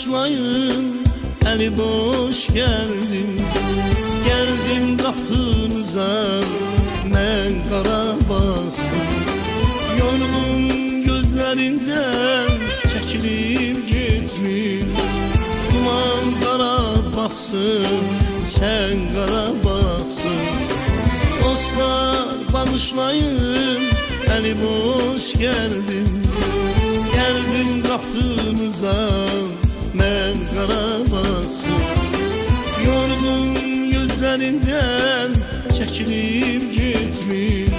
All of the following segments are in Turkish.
bağışlayın Eli boş geldim. Geldim kapınıza Ben karabasız Yorgun gözlerinden Çekilip gitmir Duman kara baksız Sen kara baksız. Dostlar bağışlayın Eli boş geldim. Geldim kapınıza qaramasın Yorğun gözlərindən çəkilib getmir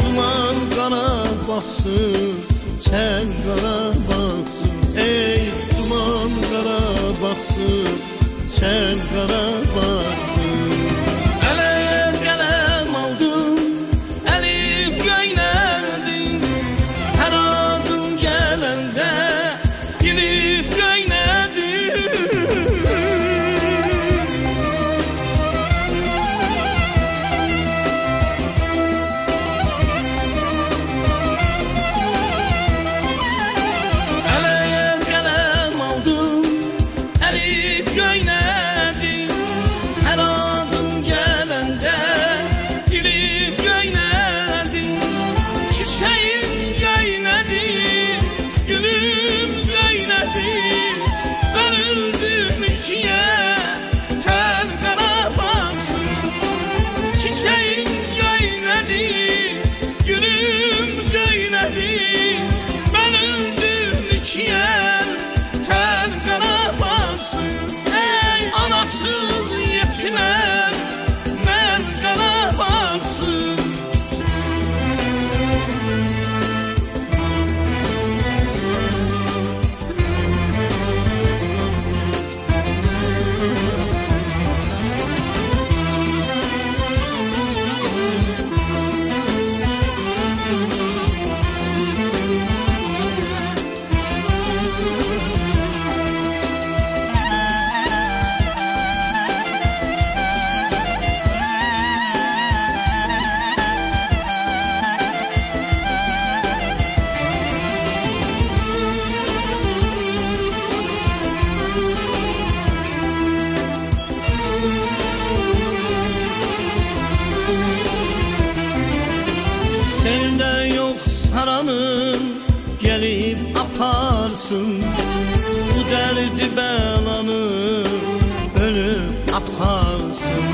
Duman qara baxsız, çən qara baxsız Ey duman qara baxsız, çən qara baxsız Çiçeğim göynedi Gülüm göynedi saranın gelip aparsın. Bu derdi belanı ölüp aparsın.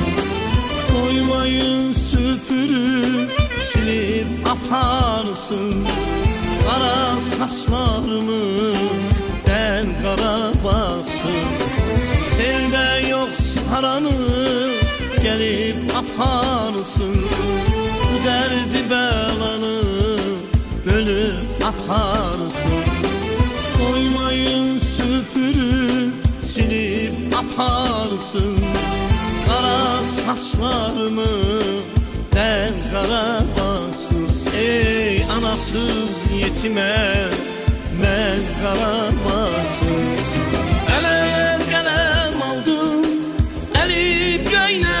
Koymayın süpürüp silip aparsın. Kara saçlarımı ben kara baksız Sende yok saranı gelip aparsın. Bu derdi belanı bölüp aparsın Koymayın süpürüp silip aparsın Kara saçlarımı ben kara baksız Ey anasız yetime ben kara baksız Ele kalem aldım elim göynedim